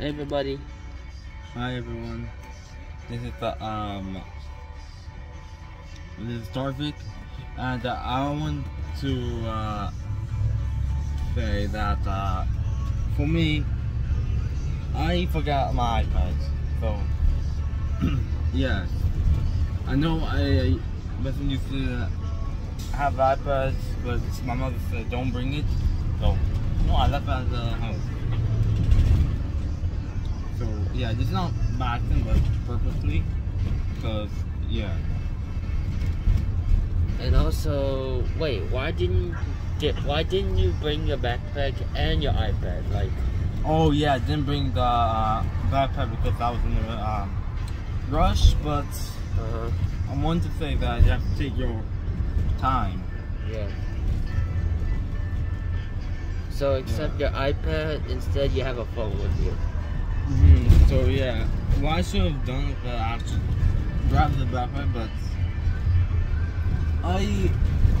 Everybody. Hi everyone. This is the um. This is Starvick, and uh, I want to uh, say that uh, for me, I forgot my iPad. So yeah, I know I wasn't used to have iPads, but my mother said don't bring it. So no, I left it at the house. Yeah, this is not by accident, but purposely, because yeah. And also, wait, why didn't did, why didn't you bring your backpack and your iPad? Like, Oh yeah, I didn't bring the uh, backpack because I was in a um, rush, but uh-huh. I wanted to say that you have to take your time. Yeah. So except your iPad, instead you have a phone with you. hmm So yeah, well I should have done I actually grabbed the backpack, but I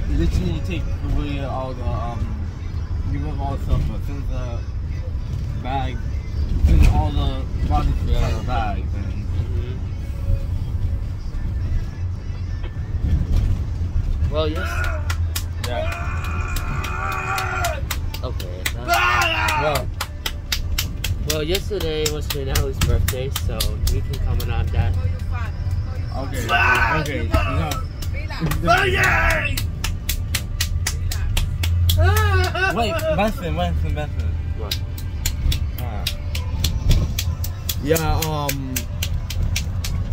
literally take away all the um, give up all the stuff, but since the bag, since all the bodies were in the bag, then Well, yes. yeah. Well, yesterday was Janelle's birthday, so you can comment on that. Okay, okay, no. Wait, Benson, Benson, Benson. What? Uh, yeah, um,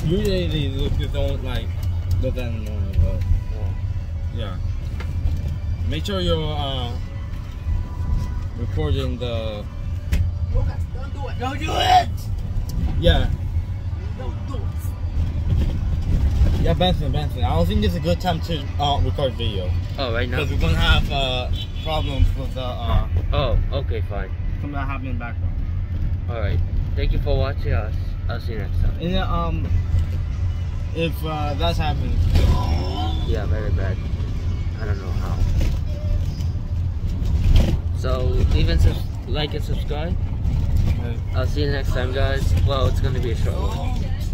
usually look you don't like doesn't know, but yeah. Make sure you're uh recording the Lucas, don't do it. Don't do it. yeah Don't do it. yeah Benson Benson. I don't think this is a good time to uh, record video Oh, right now. because we're gonna have uh problems with the uh Oh, okay, fine. something that happened in the background. All right. Thank you for watching us. I'll see you next time. And uh, um, if uh, that's happening, Yeah, very bad. I don't know how. So leave and subs- like and subscribe. I'll see you next time, guys. Well, it's gonna be a short one.